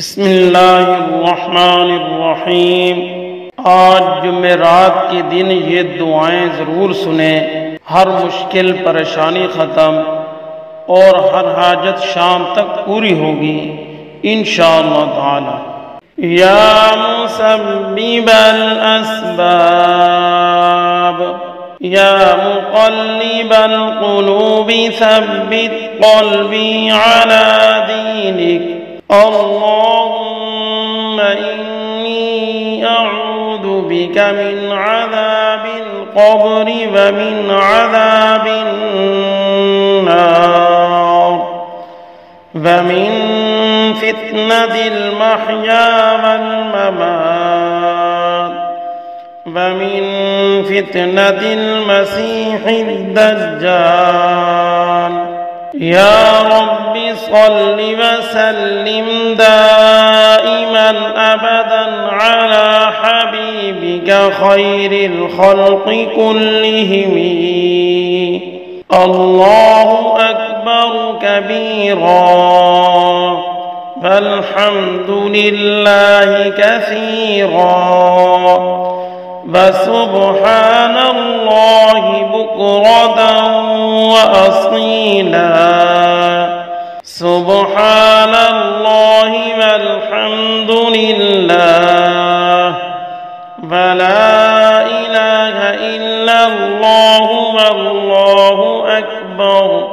بسم اللہ الرحمن الرحیم۔ آج جمعرات کے دن یہ دعائیں ضرور سنیں۔ ہر مشکل پریشانی ختم اور ہر حاجت شام تک پوری ہوگی، انشاءاللہ تعالی۔ یا مسبب الاسباب۔ یا مقلب القلوب، ثبت قلبی علی دینک۔ اللهم إني أعوذ بك من عذاب القبر ومن عذاب النار ومن فتنة المحيا والممات ومن فتنة المسيح الدجال يا رب صل وسلم دائما أبدا على حبيبك خير الخلق كلهم. الله أكبر كبيرا. فالحمد لله كثيرا. فسبحان الله بكرة وأصيلا. سبحان الله والحمد لله. فلا إله إلا الله والله أكبر.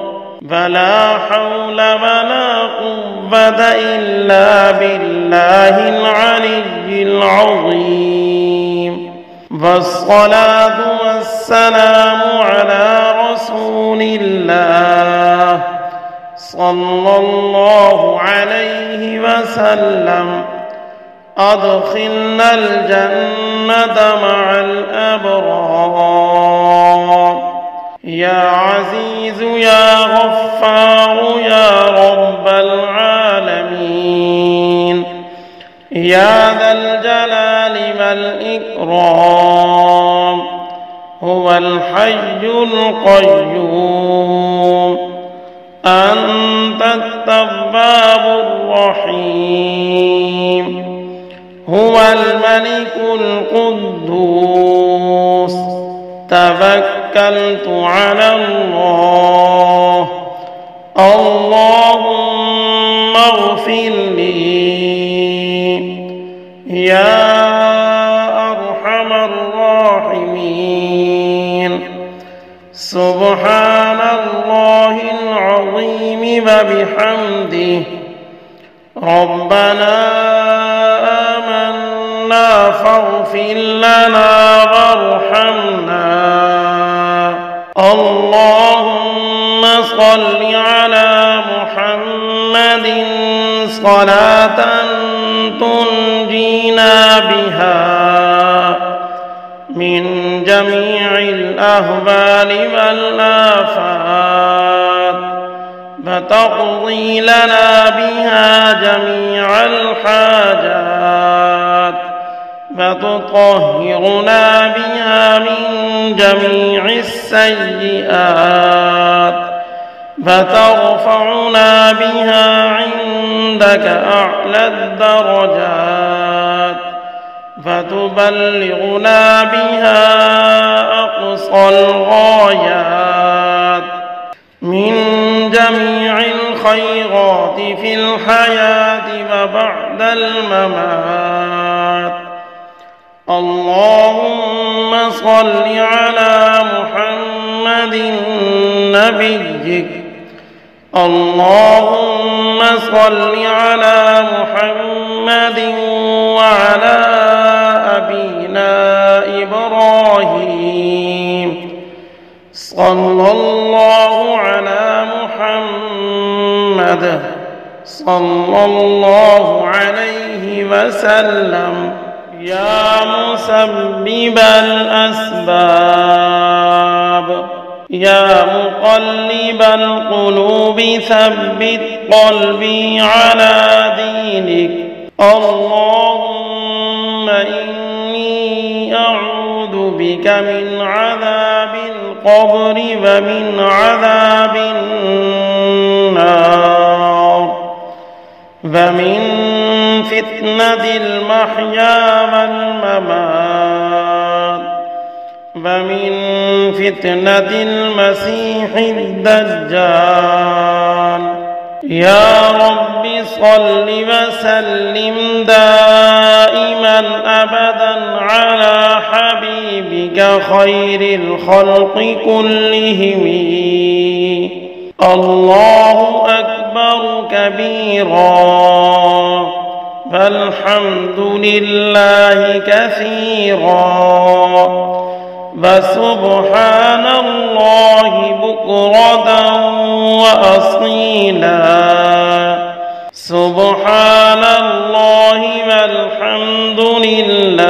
فلا حول ولا قوة إلا بالله العلي العظيم. والصلاة والسلام على رسول الله صلى الله عليه وسلم. أدخلنا الجنة مع الأبرار. يا عزيز يا غفار يا رب العالمين. يا ذا الجلال والإكرام. هو الحي القيوم. أنت التواب الرحيم. هو الملك القدوس. توكلت على الله. اللهم اغفر لي. يا سبحان الله العظيم وبحمده. ربنا آمنا فاغفر لنا وارحمنا. اللهم صل على محمد صلاة تنجينا بها. من جميع الأهوال والآفات فتقضي لنا بها جميع الحاجات فتطهرنا بها من جميع السيئات فترفعنا بها عندك أعلى الدرجات فتبلغنا بها أقصى الغايات من جميع الخيرات في الحياة وبعد الممات. اللهم صل على محمد نبيك. اللهم صل على محمد وعلى صلى الله على محمد. صلى الله عليه وسلم. يا مسبب الأسباب. يا مقلب القلوب ثبت قلبي على دينك. اللهم إني أعوذ بك من عذاب القبر ومن عذاب النار ومن فتنة المحيا والممات ومن فتنة المسيح الدجال. يا رب صل وسلم دائما حبيبك خير الخلق كلهم. الله أكبر كبيرا. فالحمد لله كثيرا. فسبحان الله بكرة وأصيلا. سبحان الله والحمد لله.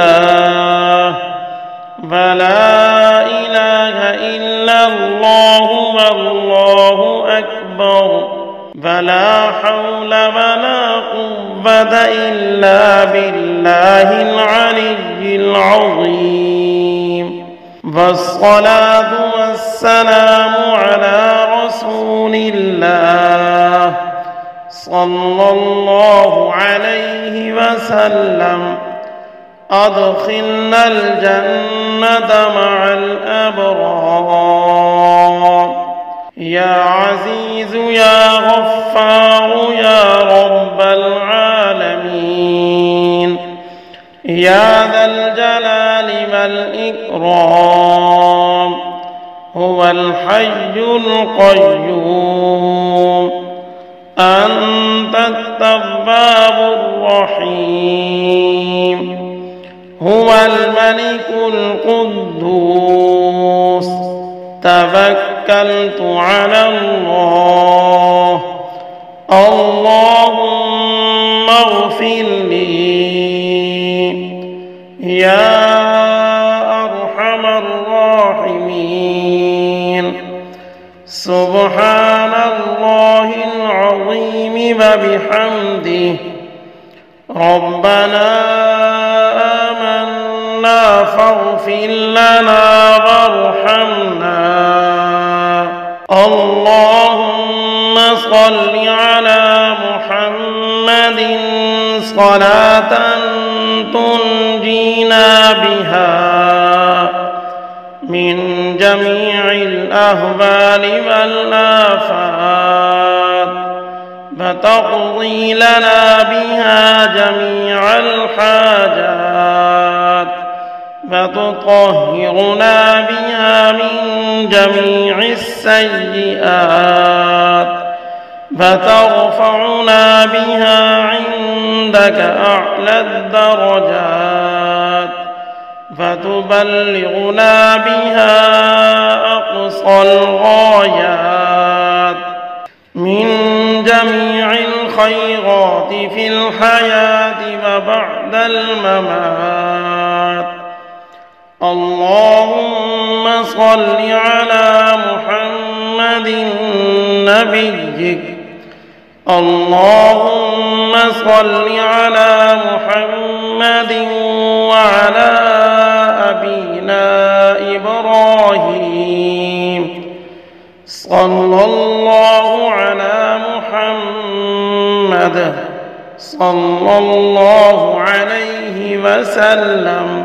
فلا حول ولا قوة إلا بالله العلي العظيم. والصلاة والسلام على رسول الله صلى الله عليه وسلم. أدخلنا الجنة مع الأبرار. يا عزيز يا غفار يا رب العالمين. يا ذا الجلال والإكرام هو الحي القيوم. أنت التواب الرحيم هو الملك القدوس. توكلت على الله. اللهم اغفر لي. يا أرحم الراحمين. سبحان الله العظيم وبحمده. ربنا آمنا فاغفر لنا وارحمنا. اللهم صل صلاة تنجينا بها من جميع الأهوال والآفات فتقضي لنا بها جميع الحاجات فتطهرنا بها من جميع السيئات فترفعنا بها عندك أعلى الدرجات فتبلغنا بها أقصى الغايات من جميع الخيرات في الحياة وبعد الممات اللهم صل على محمد نبيك اللهم صل على محمد وعلى أبينا إبراهيم. صلى الله على محمد. صلى الله عليه وسلم.